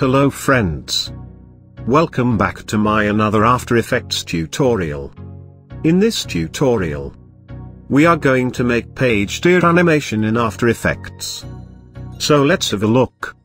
Hello friends. Welcome back to my another After Effects tutorial. In this tutorial, we are going to make page tear animation in After Effects. So let's have a look.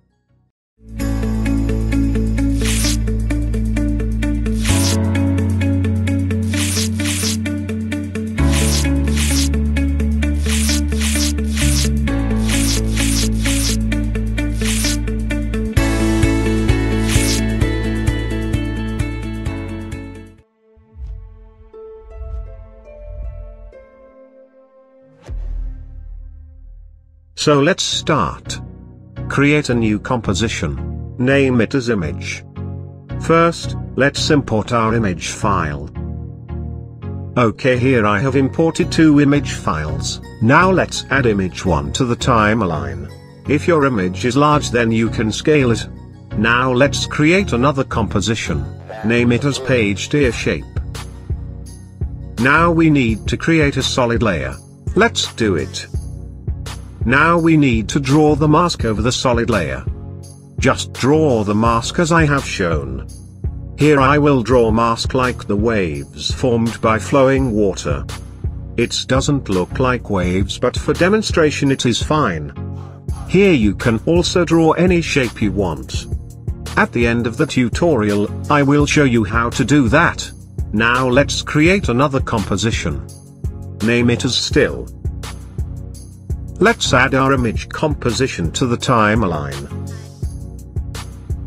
So let's start. Create a new composition. Name it as image. First, let's import our image file. Okay here I have imported two image files. Now let's add image 1 to the timeline. If your image is large then you can scale it. Now let's create another composition. Name it as page tear shape. Now we need to create a solid layer. Let's do it. Now we need to draw the mask over the solid layer. Just draw the mask as I have shown. Here I will draw mask like the waves formed by flowing water. It doesn't look like waves but for demonstration it is fine. Here you can also draw any shape you want. At the end of the tutorial, I will show you how to do that. Now let's create another composition. Name it as still. Let's add our image composition to the timeline.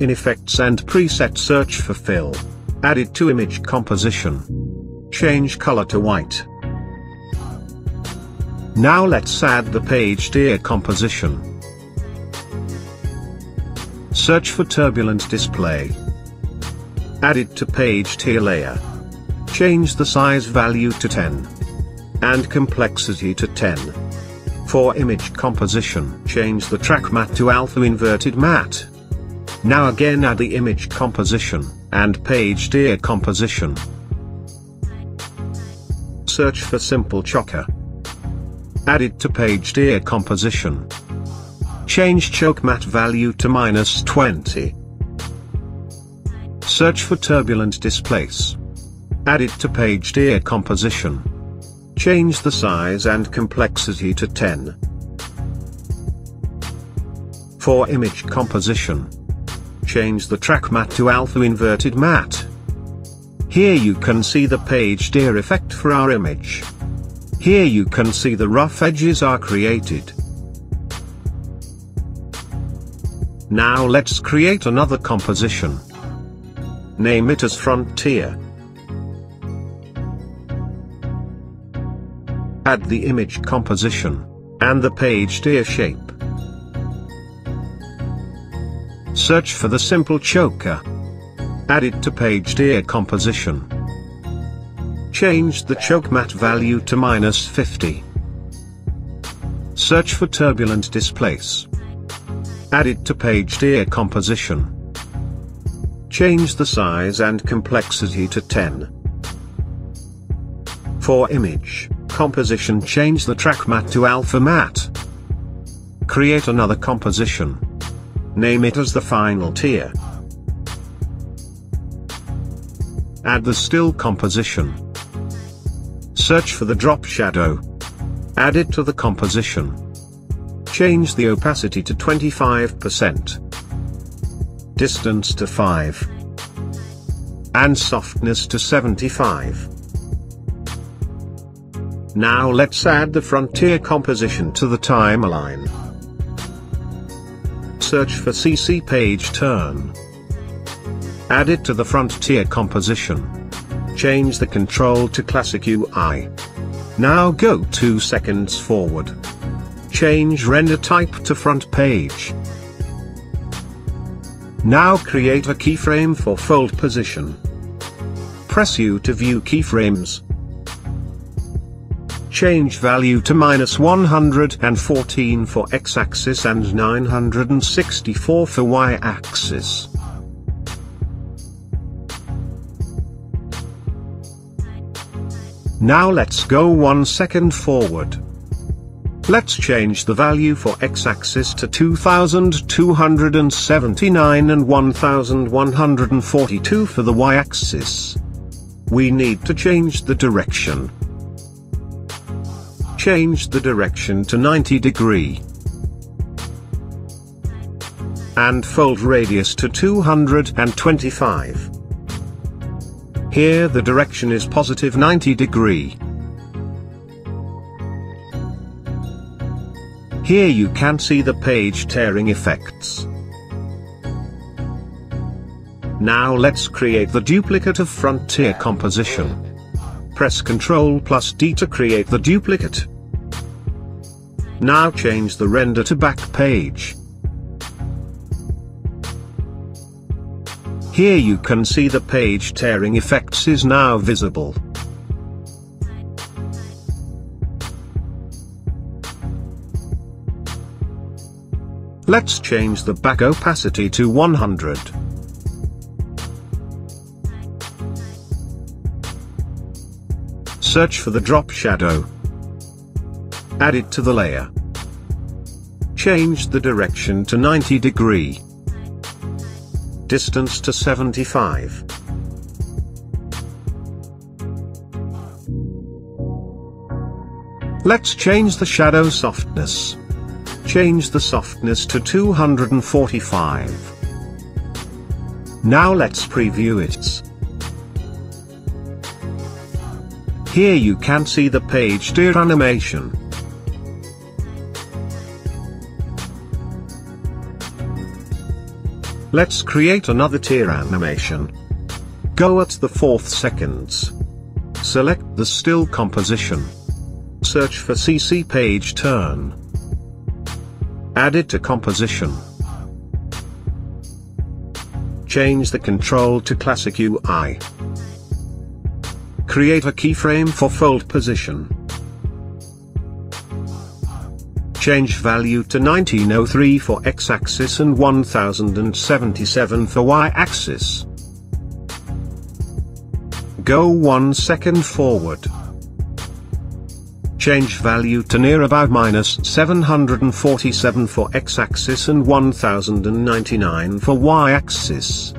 In Effects and Preset search for Fill. Add it to Image Composition. Change color to white. Now let's add the page tear composition. Search for Turbulent Displace. Add it to page tear layer. Change the size value to 10. And complexity to 10. For image composition, change the track matte to alpha inverted matte. Now again add the image composition, and page tear composition. Search for simple choker. Add it to page tear composition. Change choke matte value to minus 20. Search for turbulent displace. Add it to page tear composition. Change the size and complexity to 10. For image composition, change the track matte to alpha inverted matte. Here you can see the page tear effect for our image. Here you can see the rough edges are created. Now let's create another composition. Name it as Front Tear. Add the image composition, and the page tear shape. Search for the simple choker. Add it to page tear composition. Change the choke matte value to minus 50. Search for turbulent displace. Add it to page tear composition. Change the size and complexity to 10. For image composition change the track matte to alpha matte. Create another composition. Name it as the final tear. Add the still composition. Search for the drop shadow. Add it to the composition. Change the opacity to 25%. Distance to 5. And softness to 75. Now let's add the front tear composition to the timeline. Search for CC page turn. Add it to the front tear composition. Change the control to classic UI. Now go 2 seconds forward. Change render type to front page. Now create a keyframe for fold position. Press U to view keyframes change value to minus 114 for x-axis and 964 for y-axis. Now let's go one second forward. Let's change the value for x-axis to 2279 and 1142 for the y-axis. We need to change the direction. Change the direction to 90 degree. And fold radius to 225. Here the direction is positive 90 degree. Here you can see the page tearing effects. Now let's create the duplicate of Front Tear composition. Press Ctrl plus D to create the duplicate. Now change the render to back page. Here you can see the page tearing effects is now visible. Let's change the back opacity to 100. Search for the drop shadow. Add it to the layer. Change the direction to 90 degree. Distance to 75. Let's change the shadow softness. Change the softness to 245. Now let's preview it. Here you can see the page tear animation. Let's create another tear animation. Go at the fourth seconds. Select the still composition. Search for CC page turn. Add it to composition. Change the control to classic UI. Create a keyframe for fold position. Change value to 1903 for x-axis and 1077 for y-axis. Go 1 second forward. Change value to near about minus 747 for x-axis and 1099 for y-axis.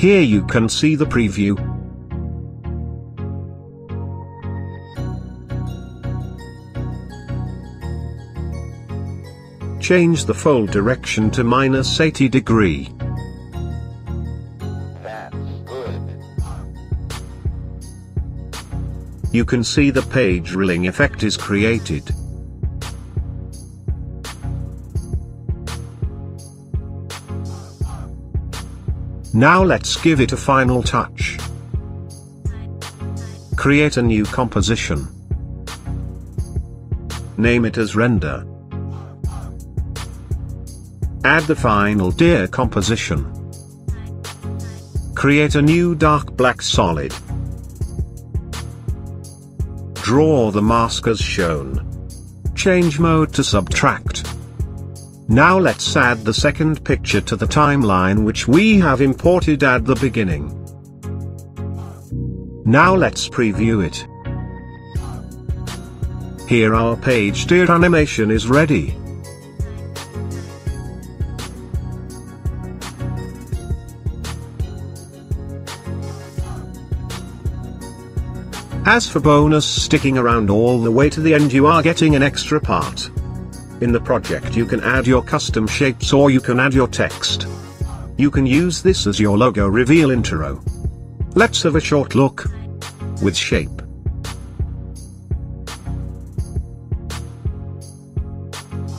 Here you can see the preview. Change the fold direction to minus 80 degree. you can see the page rilling effect is created. Now let's give it a final touch. Create a new composition. Name it as render. Add the final tear composition. Create a new dark black solid. Draw the mask as shown. Change mode to subtract. Now let's add the second picture to the timeline which we have imported at the beginning. Now let's preview it. Here our page tear animation is ready. As for bonus sticking around all the way to the end you are getting an extra part. In the project you can add your custom shapes or you can add your text. You can use this as your logo reveal intro. Let's have a short look. With shape.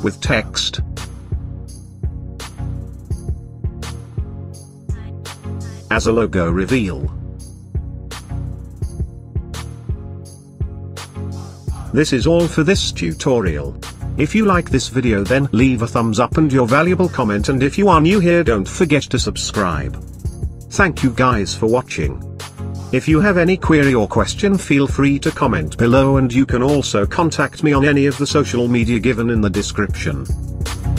With text. As a logo reveal. This is all for this tutorial. If you like this video then leave a thumbs up and your valuable comment and if you are new here don't forget to subscribe. Thank you guys for watching. If you have any query or question feel free to comment below and you can also contact me on any of the social media given in the description.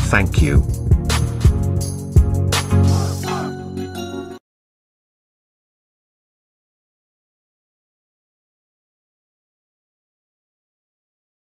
Thank you.